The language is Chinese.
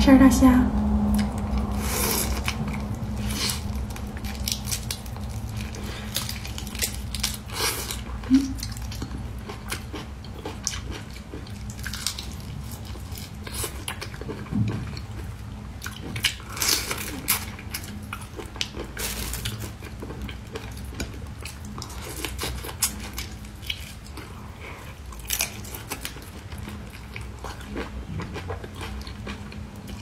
吃点大虾